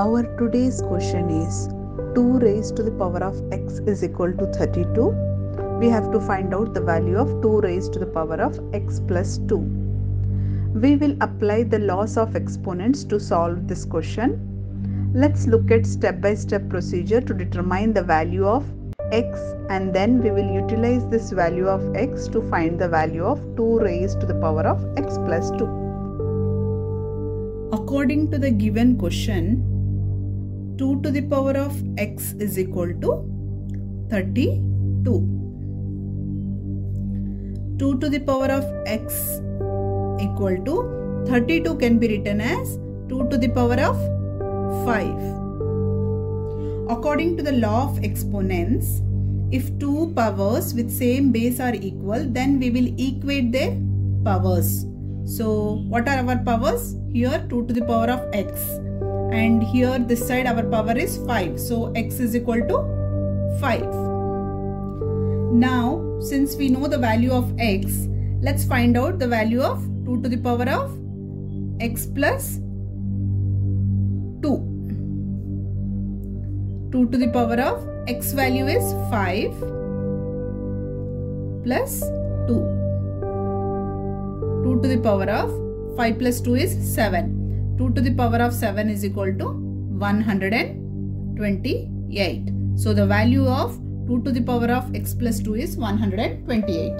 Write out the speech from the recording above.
Our today's question is 2 raised to the power of x is equal to 32. We have to find out the value of 2 raised to the power of x plus 2. We will apply the laws of exponents to solve this question. Let's look at step by step procedure to determine the value of x and then we will utilize this value of x to find the value of 2 raised to the power of x plus 2. According to the given question, 2 to the power of x is equal to 32. 2 to the power of x equal to 32 can be written as 2 to the power of 5. According to the law of exponents, if two powers with same base are equal, then we will equate their powers. So, what are our powers? Here 2 to the power of x and here this side our power is 5. So, x is equal to 5. Now, since we know the value of x, let's find out the value of 2 to the power of x plus 2. 2 to the power of x value is 5 plus 2. 2 to the power of 5 plus 2 is 7. 2 to the power of 7 is equal to 128. So the value of 2 to the power of x plus 2 is 128.